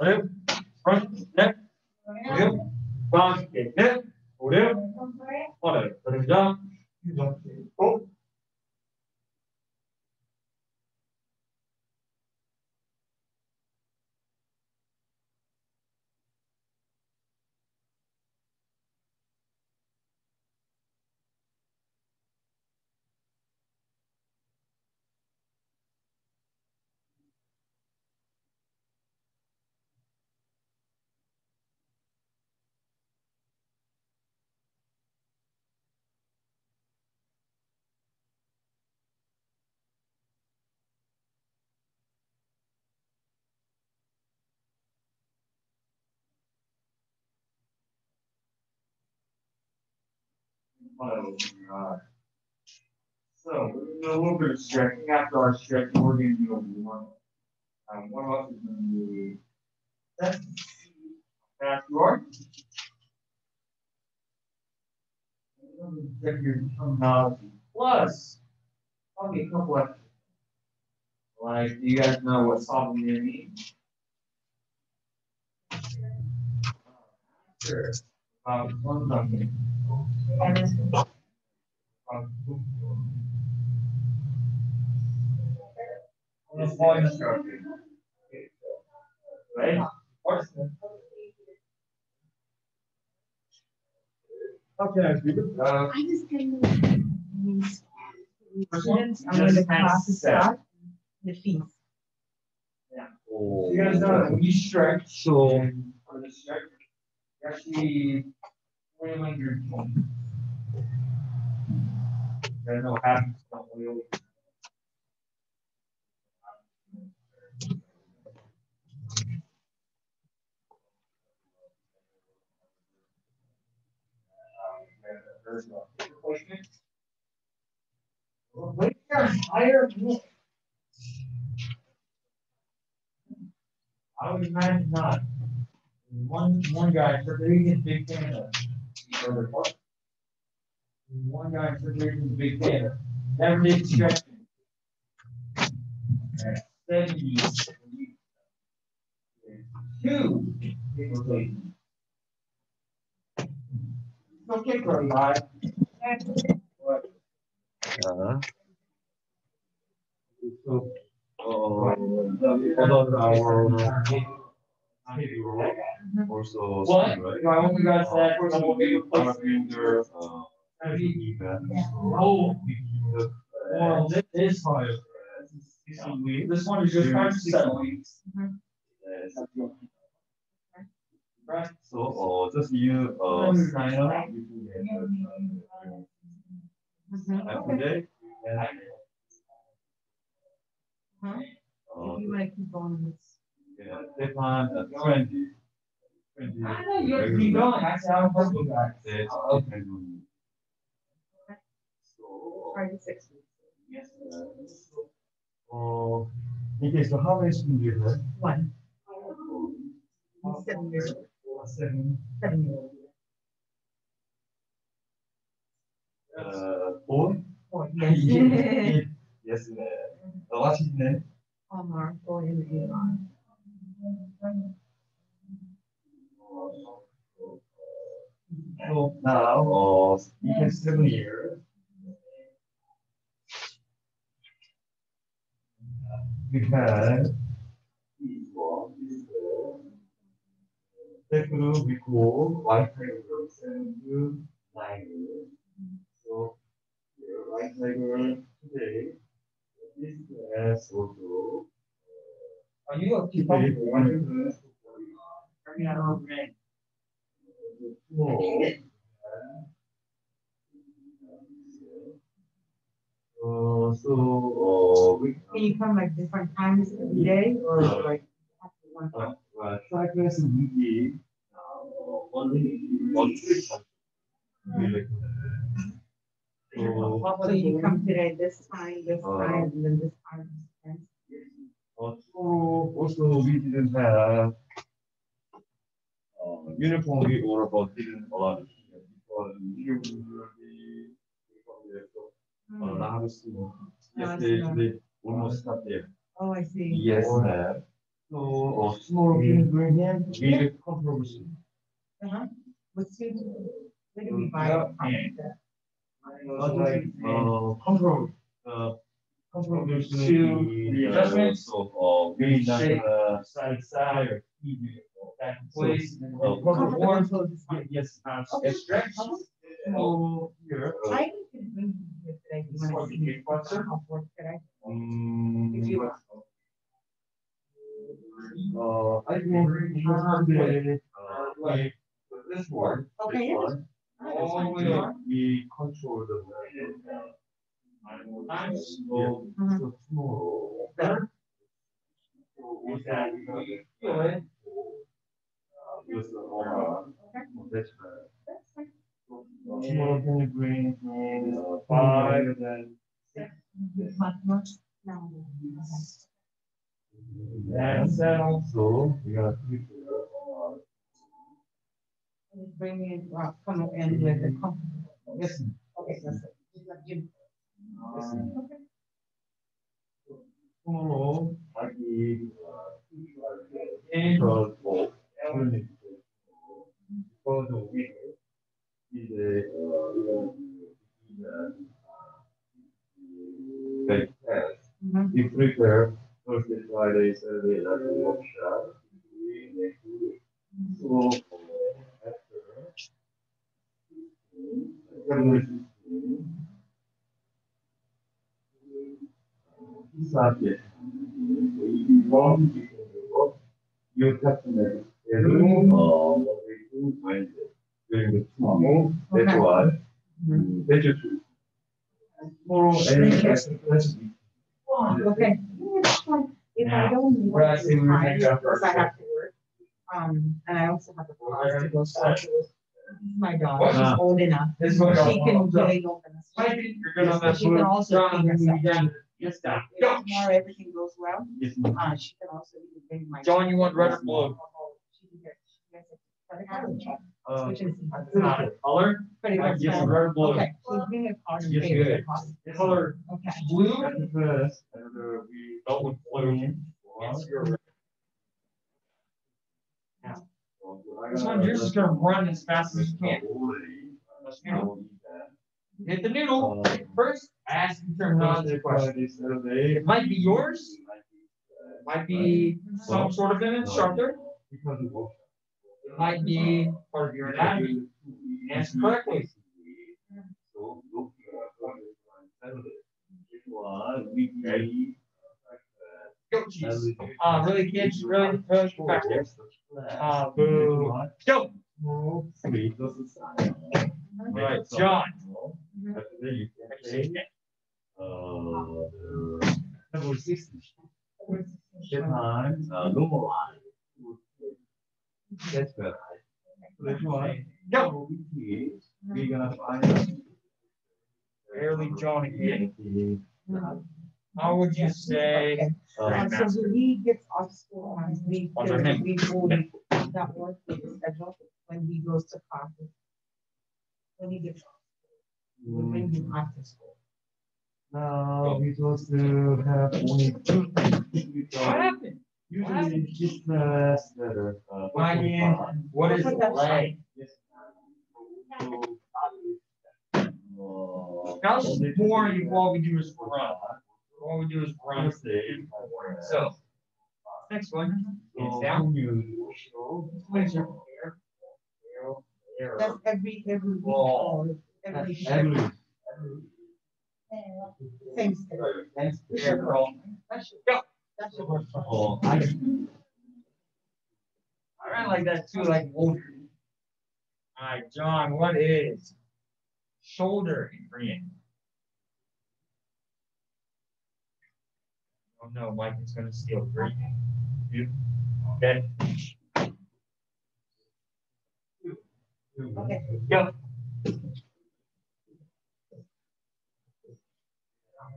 Oraya. Front. Left. Oraya. Back. Left. Oraya. Oraya. Oraya. Oraya. Oraya. Oraya. Oraya. So, we're gonna do a little bit of stretching. After our stretching, we're gonna do a warm. Um, warm up is gonna be. That's. You are. Check your terminology. Plus, probably a couple of. Like, do you guys know what sovereignty means? Sure. About one something. Right? Okay, I agree uh, I just didn't know. Students, I'm going to class start, the fees. you guys know that when you stretch, so for the stretch, you actually wheeling your joint. You guys know what happens when you wheel. Wait, higher. I would imagine not. One, one guy, for reading Big Canada. One guy for reading Big Canada, never did stretching. Seventy. Two. people take. No kick very high. 자. So, uh, other our also What? right? Do I want you guys to add for some of the places? uh. Oh, well, this is. This one is just practice settling. Right. So, just you, uh, sign up. Huh? Uh, you like keep on this. Yeah, they plan 20. 20. I know you're keep going. I said, I'm working. Okay. 96 weeks. Oh, okay, so how many students do you have? One. Seven years old. Seven. Seven years old. Uh, born? Born, yes. yes, yes. Uh, what's his name? Omar, born in Omar. So now, uh, he has seven years. We have that group we call Wi-Fi group seven nine. So, the Wi-Fi today is as also. Are you a keep up? Bring me out of name. Uh, so, uh, we, Can you come like different times every day or like? one uh, time? uh, to have uh, only, one trip. Really. So, So you come today this time, this Uh, time, and then this time. this time? uh, so also we didn't have, uh, uniform, we all about didn't allow. Because you, we, Hmm. now, so, Ah, today, almost not there. Oh, I see. Yes, ma'am. So, uh, small ingredient with controversy. Uh-huh. What's your, where do we buy it? But like, uh, control, uh, controversy. To the adjustments, So, uh, we shape, uh, side, side, back in place. uh, Comfort one, control yes, uh, Here, uh, I can bring you um, want. uh, this one. Okay, this yeah. one, All the. We control the. Tomorrow. Better? With that, use the. Uh, five, then. Much more? No. And then also, we uh, Okay. Bring me, uh, come in with the comfort. Yes, okay, that's um, Okay. give, uh, because of. For the week, is a, is a, like, test. We prepare Thursday, Friday, Saturday, workshop. We next week. So, after. 16, Saturday. One, you have to make a room, uh, what Okay. If I don't. need to because I have to work. Um, and I also have a class to go to. My daughter, Ah. old enough. She can really open the mess She can also clean herself. Yes. If tomorrow everything goes well, uh, she can also bring my. John, you want red or blue? She can get- she gets a credit card check, Uh, which is- Uh, Color? Card Yes, red blue. Okay, so bring a card Yes, good. deposit. Color Okay. blue? The first, and uh, we Go with blue. Yes, you're right. This one, yours is gonna run as fast as you can. Already. Let's noodle. Uh, Hit the noodle. First, ask and turn on the question. It might be yours, might be some sort of an instructor, Because of work. it might be part of your anatomy. Answer correctly. So look, uh, Thursday, Friday, Saturday. This one, weekly. Go, jeez. Uh, really, kids, really, back there. Uh, boo. Go. No, three, this is. All right, John. After that, you can say, uh, the February time, uh. That's better. This one, Go. we're gonna find. Barely John again. The, How would you say? uh, Um, so he gets off school on week, Under him. we will that work schedule when he goes to classes. When he gets, off, we bring him after school. Now, we supposed to have only two. What happened? Usually, this class better. uh, Ryan, what is But that's leg? Yes. So, uh, Now, this is boring, all we do is run. All we do is run. So, next one, hands down. you show. Place your hair. Hair, That's hair. every, every week Oh. or every shift, Every. same schedule. Thanks, hair, girl. That should- Go. that should work. Oh, I. I ran like that too, like older. All right, John, what is shoulder in Korean? Oh no, Mike is gonna steal three. You, okay, Okay, go. I'm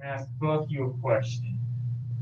gonna ask both you a question.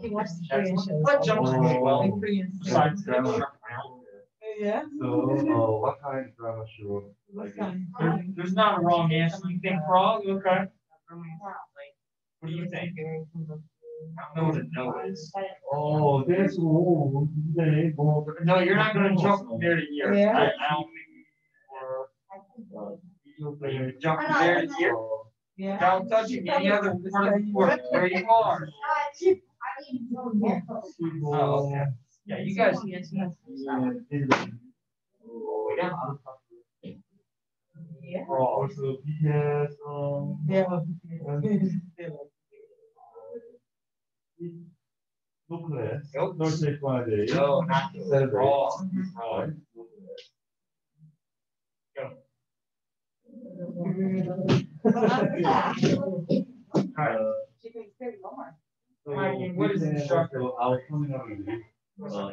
He. What jumps oh, really well besides drama? Yeah. So, uh, what kind of drama show? Like, there, there's not a wrong answer. You think wrong? Okay. What do you think? I don't know what a no is. Oh, that's oh, No, you're not going to jump there to here. Yeah. I, I don't think or, jump there to here. Yeah. Don't touch any other part of the court where you are. Uh, yeah. Oh, okay. Yeah, you guys. Yeah. Oh, so um, yeah. Nucleus. Nope. No shape Friday. No, not. Raw. Raw. Go. Like, what is instructional outcome? Uh,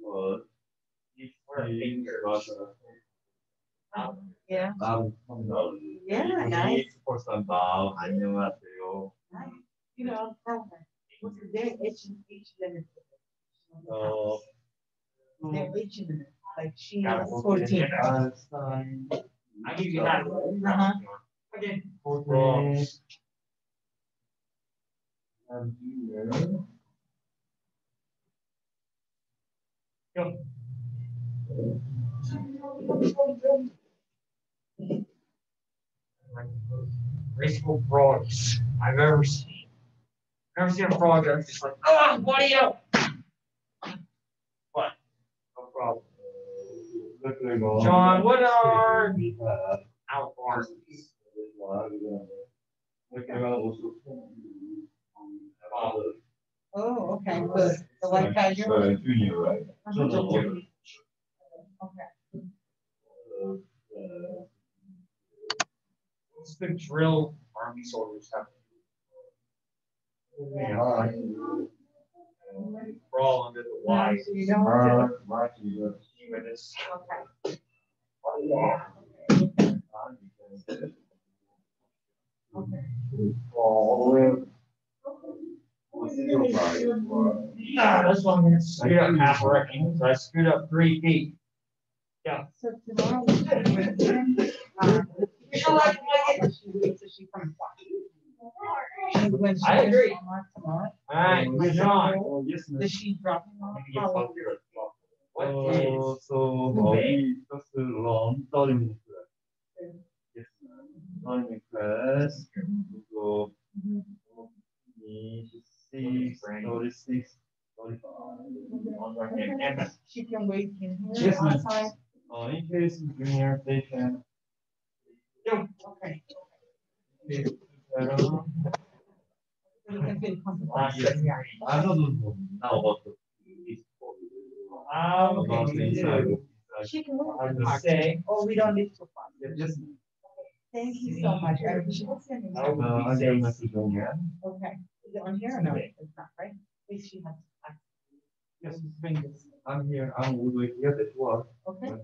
was if he Russia. Yeah. Yeah, nice. You know, oh, what's the day? H H Like she is 14. I give and here. Go. Graceful frogs I've ever seen. I've never seen a frog that's just like, ah, what are you? What? No problem. John what are uh, Out bars father. Oh, okay. The, the White Tiger? Uh, junior, right? Okay. Uh, uh, what's the drill army soldiers have to do? Uh, yeah. Uh, crawl under the Y. So you don't uh, do Okay. Okay. All the way Nah, this one gonna screwed up half a reckoning, so I screwed up three feet. Yeah. I agree. All right, moving on. Does she drop? So, long time. Yes, ma'am. Time request. So, she can wait in here yes, outside. Uh, in case you bring your patient. Yeah. Okay. okay. Ah, ah, okay. She can work. I say, oh, we don't need to fund. Thank you so much. I appreciate it. Okay. It on here or no? It's not, right? Please, she has. Yes, fingers. I'm here, I'm the way here, that's. Okay.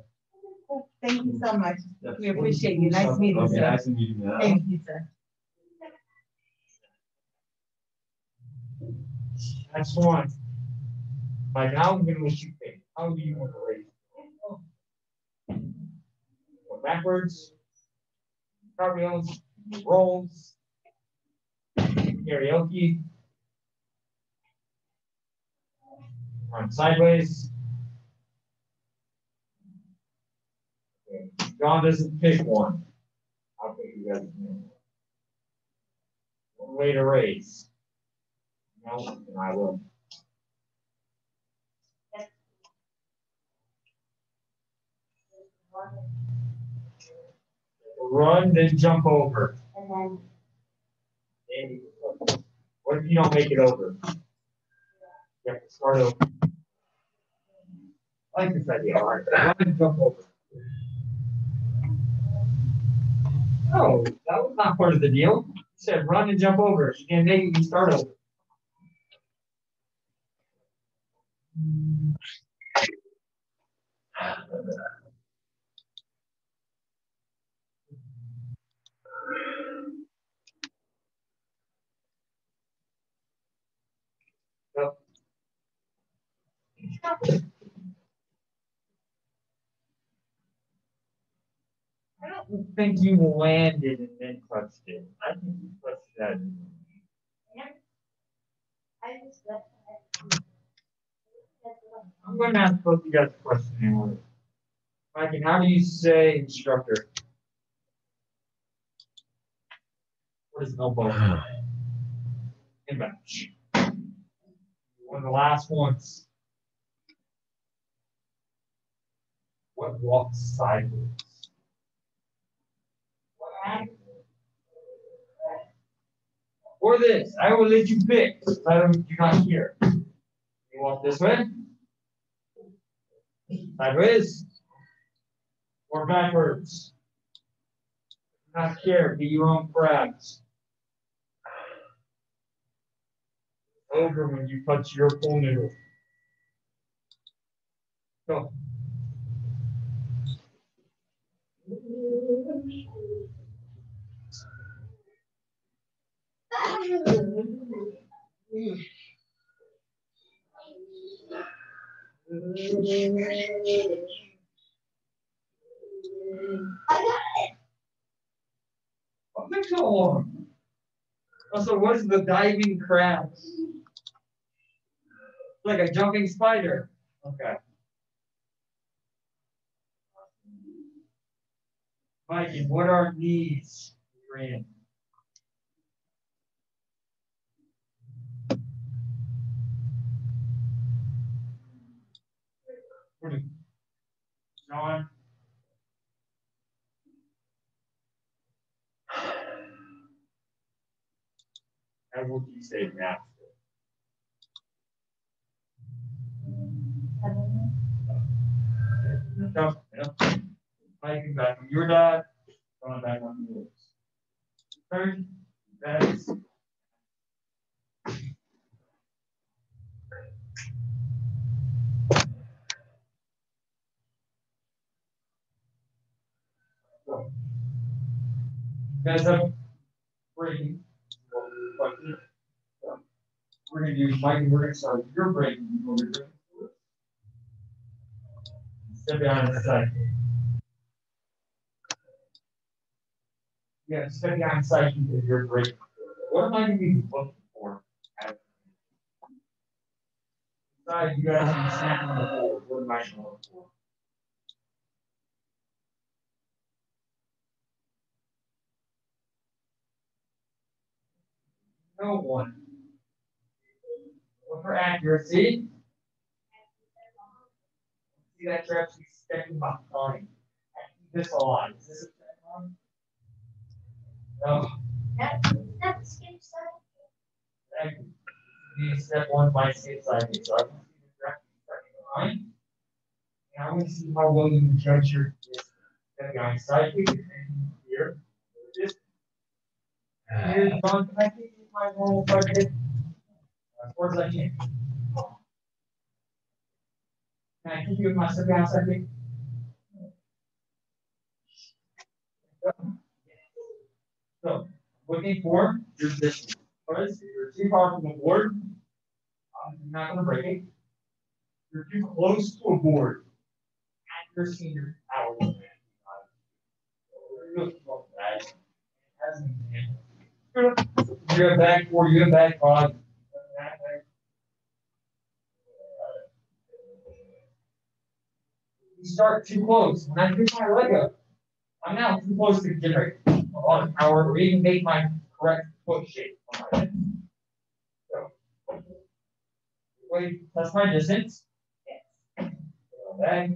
Cool. Thank you so much. Yes. We appreciate you. Nice meeting you, Okay, sir. nice meeting you. Thank you, sir. that's one. Like, how I'm you pick, how do you want to raise? it? Backwards. Cartwheels, rolls. Karaoke. Run sideways. Okay, John doesn't pick one. I'll pick you guys. One way to raise. No, and I will. Run, then jump over. And What if you don't make it over? You have to start over. I like this idea, all right, run and jump over. No, that was not part of the deal. You said run and jump over. You can't make me start over. I don't think you landed and then touched it. I think you touched it out. left. I'm going to guys a question anymore. Mike, how do you say instructor? What is no ball? Inbound. One of the last ones. What walks sideways? What? Or this, I will let you pick. Don't, you're not here. You walk this way? Sideways? Or backwards? Not here, be your own crabs. Over when you touch your pool noodle. Go. What makes it long? Also, what is the diving crab? Like a jumping spider. Okay. Mikey, what are these? Green. What is- John? How would you say that? No, no. Mike, back on your dad, going back on yours. Third, that's. So. Guys have breaking. We're gonna use Mike, we're gonna start with your you know, your breaking. Step behind Yeah, step behind the side because you're breaking. What am I gonna be looking for? Side, you guys are snapping on the board. What am I gonna look for? No one. Look for accuracy. See that you're actually stepping behind. Keep this alive. Is this a on? No. Step one by skip side. So I can see the stepping. And I to see how well you judge your. Step behind side and here. I take you my normal kick? As far as I can. Can I keep my step behind side? So, looking for your distance. If you're too far from the board, I'm not going to break it. You're too close to a board. In your power. As an example. You have back four, you have back five. You start too close. When I pick my leg up, I'm now too close to generate power or even make my correct foot shape on. So, wait, that's my distance. Back.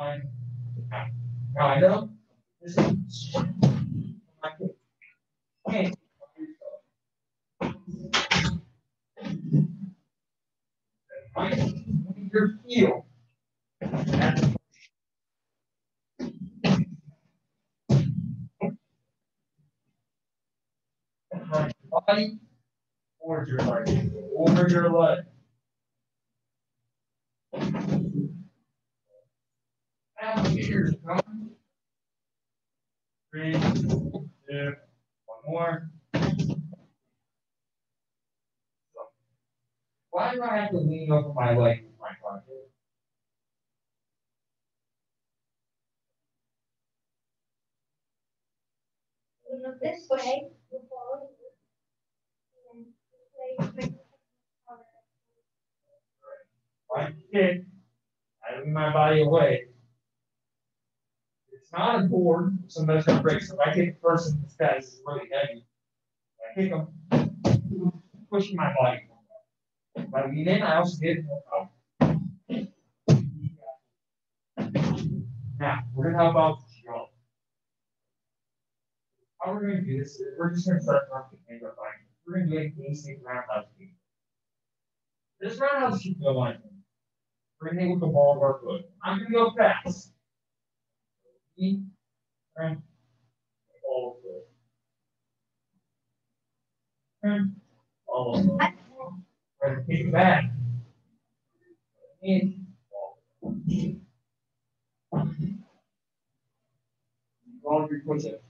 Line. Kind of. This is. my kick. Okay. Your heel. That's body or your leg, over your leg. Applicator's coming. Three, two, one more. Why do I have to lean over my leg with my pocket? This way, Like a kid, I move my body away. It's not a board, somebody's gonna break, so if I kick a person this guy is really heavy. I kick him, pushing my body. By lean in, I also get. Now, we're gonna help out jump. How we're gonna do this, is we're just gonna start off the. We're gonna do a basic roundhouse kick. This roundhouse should go like. Bring it with the ball of our foot. I'm gonna go fast. Knee, turn, ball of foot. Turn, ball of foot. Gonna kick it back. In, ball. Of your push-ups.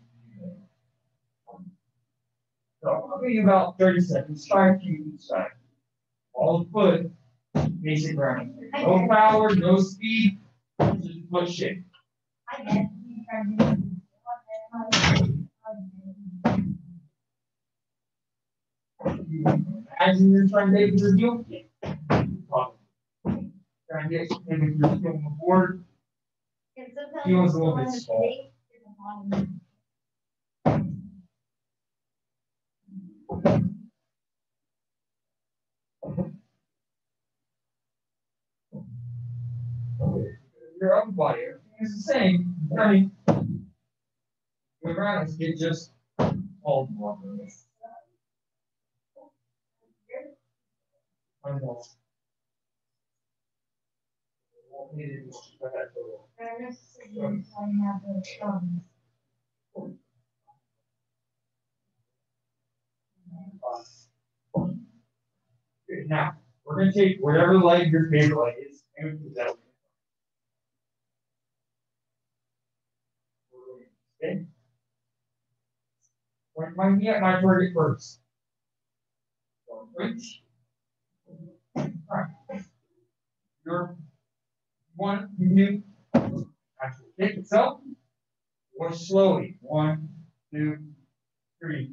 So I'll give you about thirty seconds, try a few each side. All the foot, basic. No power, no speed, just foot shake. I get Imagine you're trying to make your heel kick. Try and get maybe the board. Was a little bit small. base is the bottom. Your upper body, everything is the same. I mean. Won't need it, just the thumbs. Now, we're gonna take whatever leg your favorite leg is, and that. Okay? Point my knee at my target first. Don't reach. Alright. Your one, do, actually kick itself, or slowly, one, two, three,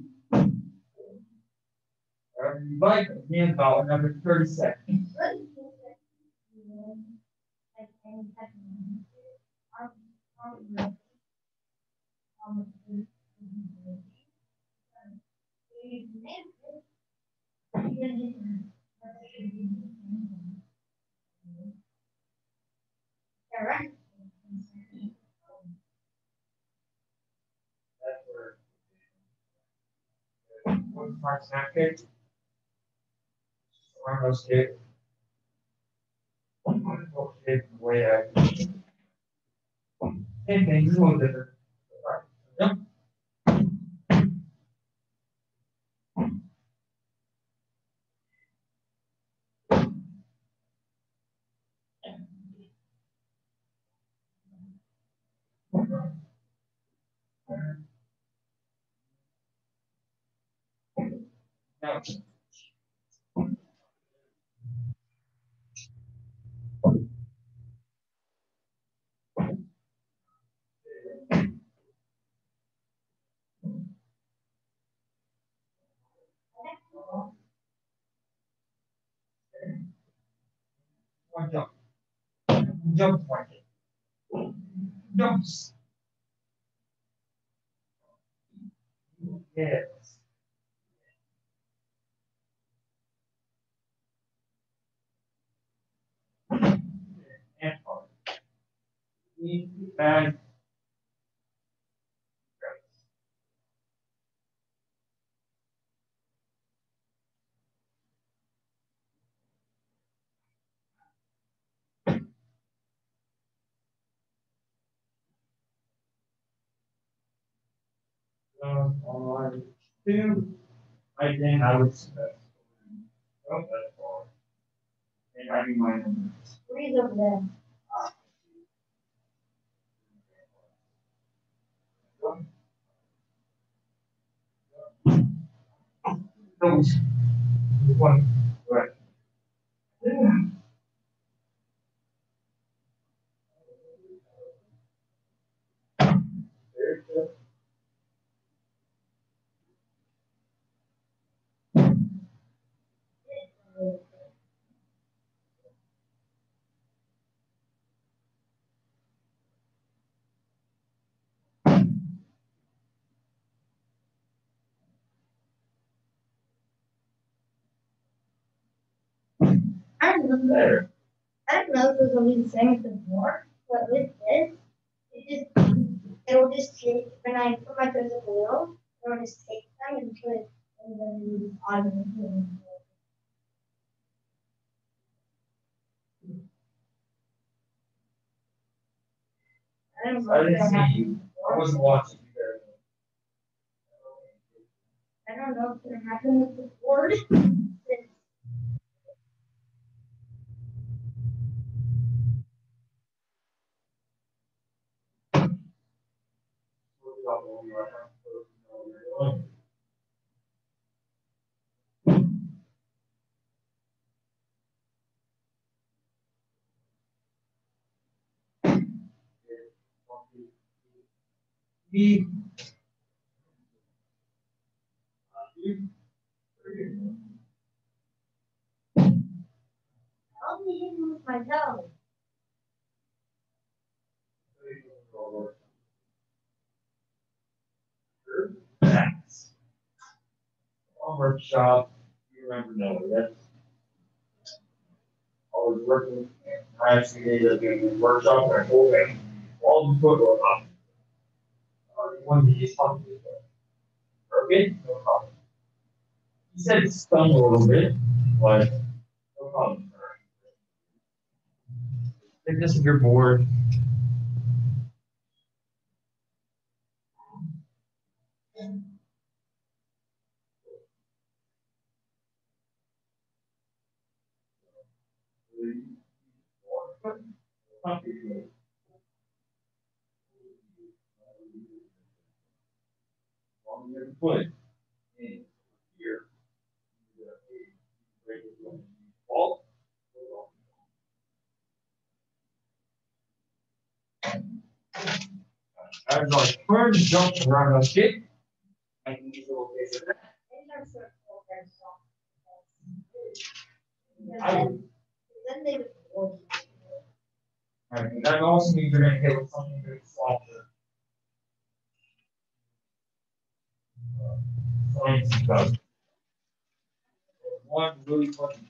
Whatever you like, again, about another thirty seconds. Let me think that, you know, like, any type of- I'm- I'm ready. I'm ready. Um, we made it. We did it. Yeah, right. That's where. One part. One. One. Same thing, a little different. Yep. Now. One jump. Jump one. Jumps. Yes. And uh, forward. On two, I think I would say. Oh, that's far. And I do my. Breathe over there. Those. One, right. Yeah. I don't know. I don't know if it was gonna be the same as before, but with this, it just, it'll just take, when I put my physical wheel, it'll just take them and put it in the automatically. I don't. I didn't see you. I wasn't watching you there. I don't know if it'll happen with the board. Me. I'll be hitting with my toe. On workshop, you remember, no, that's. I was working, I actually did a workshop, and him, all the football up. One of these to me. Okay, no problem. He said stung a little bit, but no problem. I think this is your board. On your foot. Here. Fall. I was like, turn, jump around, a kick. I can use a little bit of that. I'm. I Then would, then they would. Alright, that also means you're gonna hit with something very softer. Stuff. One really fucking.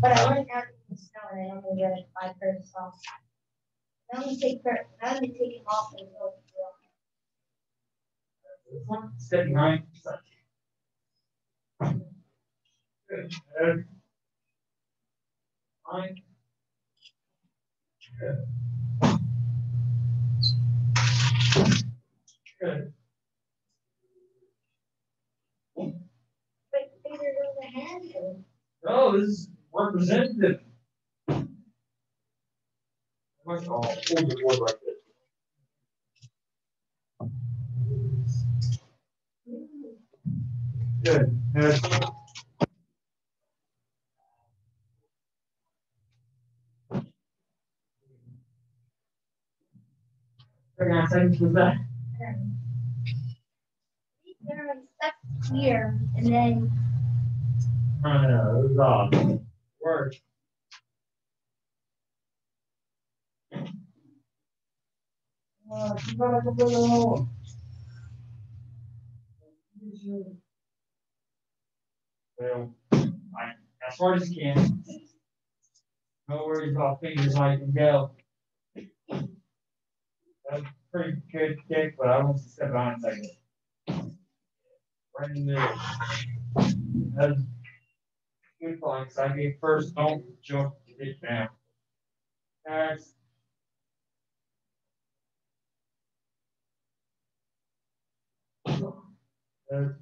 But I went out in the snow and I only read five pairs of socks. I only take, I only take them off and go. This one, step behind. Good. Head. Good. Good. No, this is representative. Hold the board. Good. Head. Hang on a second, what's that? They're like stuck here and then I know, it was odd. Work. Well, I, as far as you can. No worries about fingers I can go. That's a pretty good kick, but I to first, don't jump the hit down. Next. There.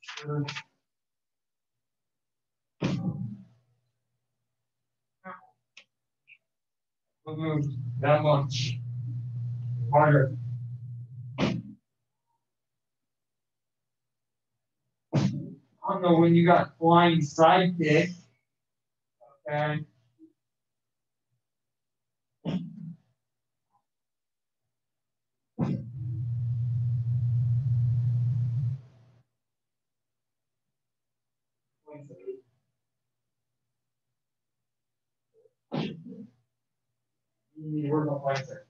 Sure. We'll move that much. Harder. I don't know when you got flying sidekick. Okay. You work flight sir.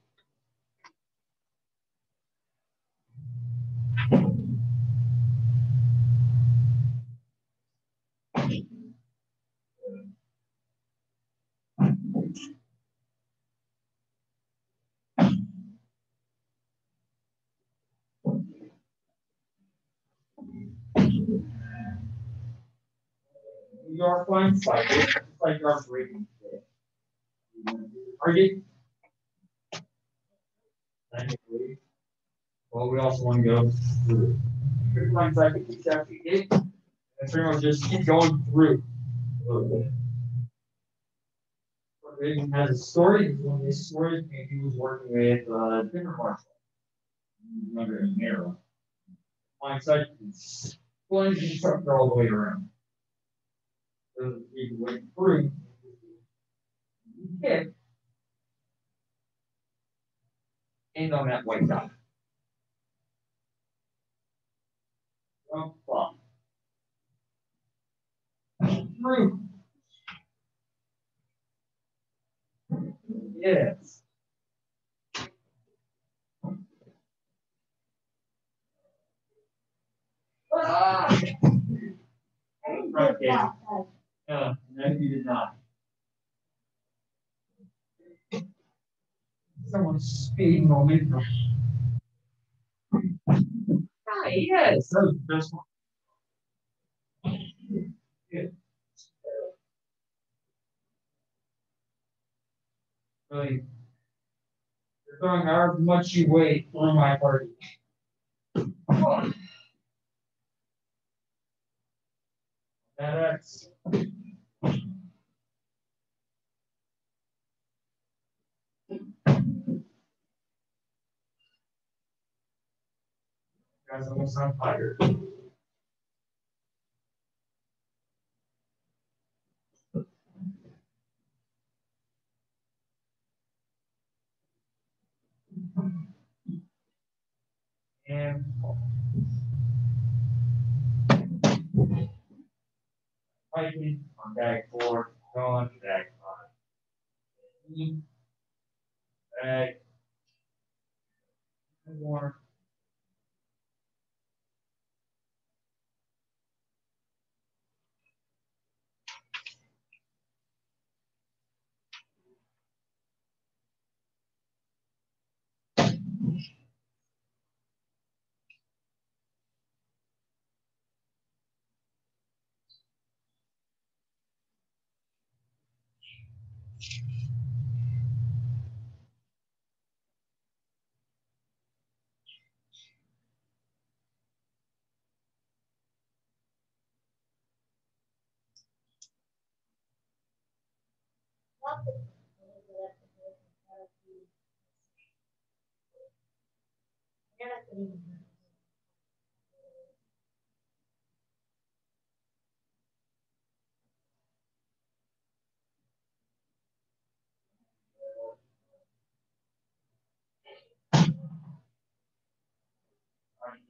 Your flying sidekick, like our breathing. Target. Technically. Well, we also want to go through. Your flying sidekick, you have to get, and pretty much just keep going through. a little bit. Reagan has a story, one of his stories, he was working with, uh, different marshal. Under a narrow. Flying sidekick, flying instructor all the way around. So he went through. Hit. And on that white dot. Up. Through. Yes. Ah. Right, get yeah. that. Yeah, no, you did not. Someone's speeding. Ah, yes, that was the best one. Good. Really. You're throwing however much you weigh through my party. That's. Guys almost on fire. And. Fighting on bag four, to bag five. Bag. More. Alright,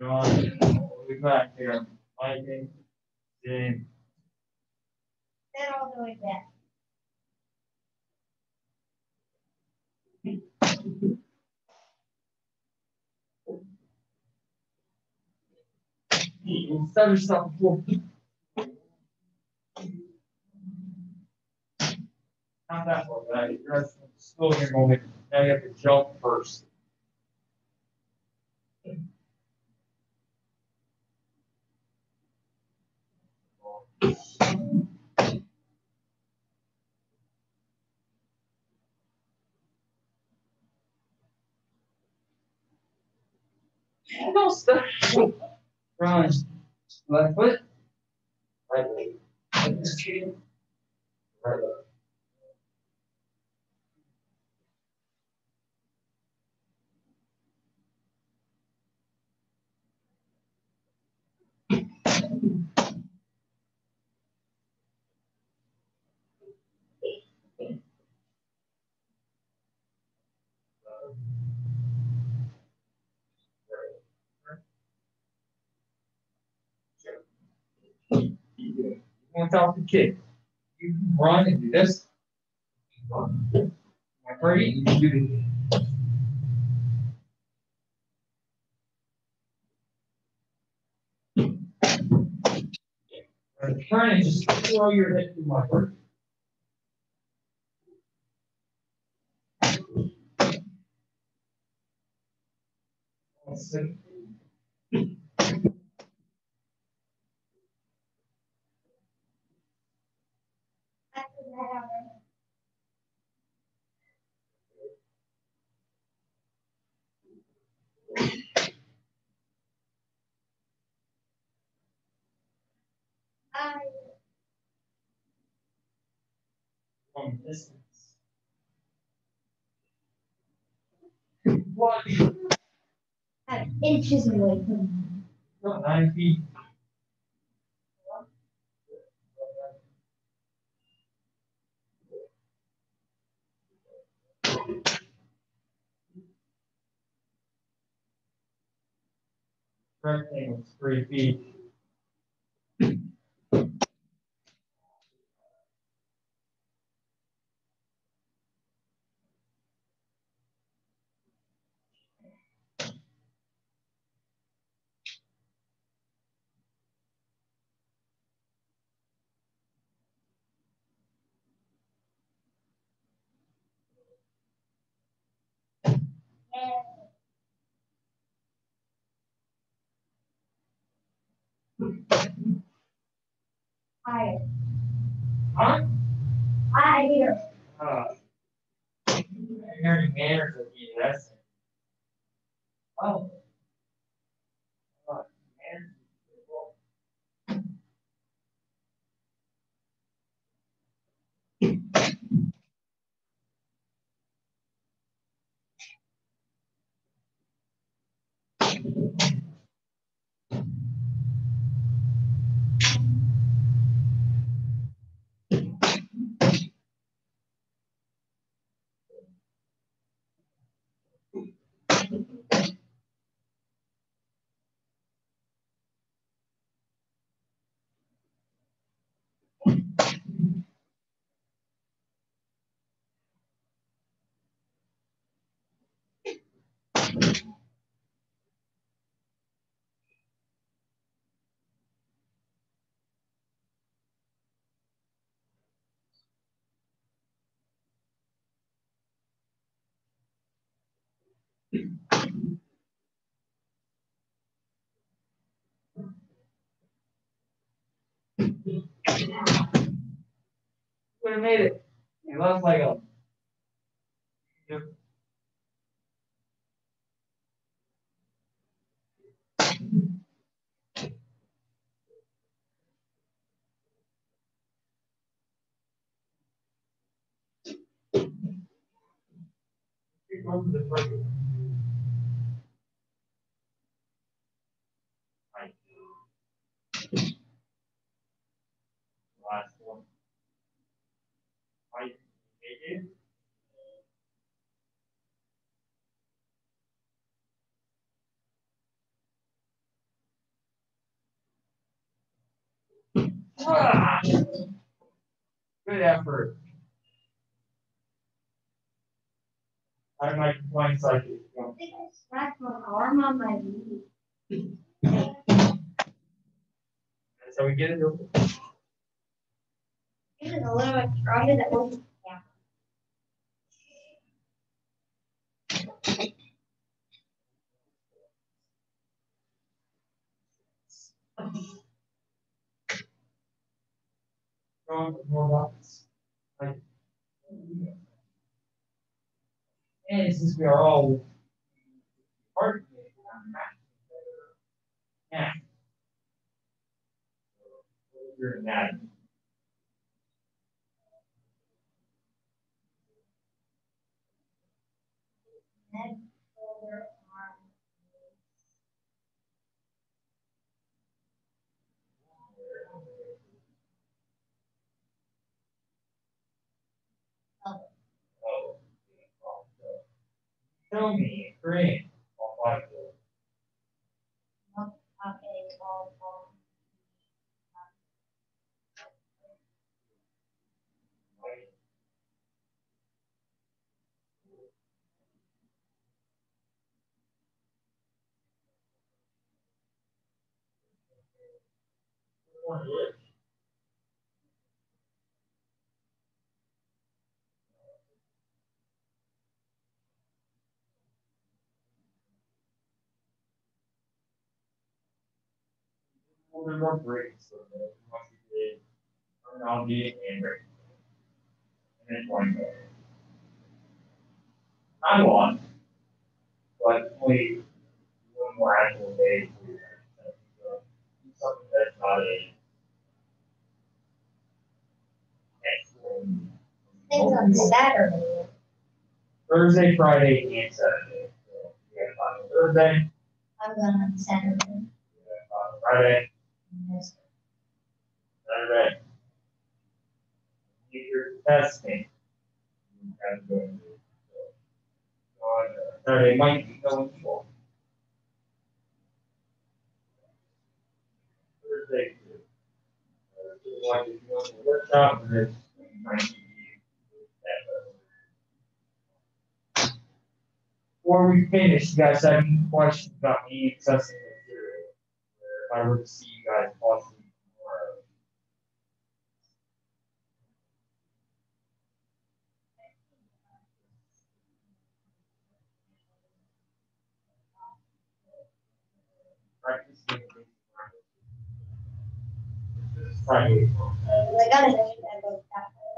John, we'll be back here. Viking, James. Then all the way back. Set yourself before. Not that far back, you're still in your moment, now you have to jump first. No, stop. Run. Left foot. Right leg. Right leg. Right leg. Without the kick. You can run and do this. Like Party, you can do. Uh, Turn and just throw your head through my foot. Sit. After distance. What? I'm inches away from Not nine feet. Rectangle three feet. and I, Huh? I hear. Uh. Manners would Would have made it. It looks like a. Yep. Here comes the first one. Right. Last one. Right, Ah! Good effort. I might find psychic. I think I smacked my arm on my knee. That's how we get it. It was a little bit stronger than more. Like. And since we are all. part of it, not- Yeah. You're not. Head, shoulder, arm. Show me, green. I'll find it. Okay, well, well. A little more breaks, so that once you get terminology and break. And then one more. I want, but only one more actual day. So, do Something that's not a. Things on Saturday. Thursday, Friday, and Saturday. So, you got five on Thursday, I'm going on Saturday. you got five on Friday, Yes. Saturday. You're testing. you to go and do it. So, On uh, Saturday, might be going for. Thursday. too. Uh, Like if you want to workshop, and it's. Before we finish, you guys have any questions about me accessing material? Or If I were to see you guys possibly tomorrow. Practice. This is Friday.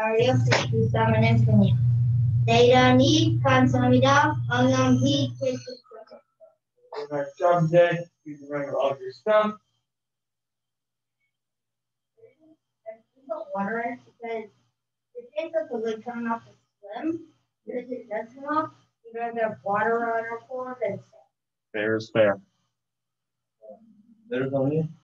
varios exámenes tenían. Leilani Kansamida Anambi The next subject is remember all your stuff. Water because the kids at a lake coming off to swim, there's it doesn't off, you know, there's water on our floor, that's. Fair is fair. There's only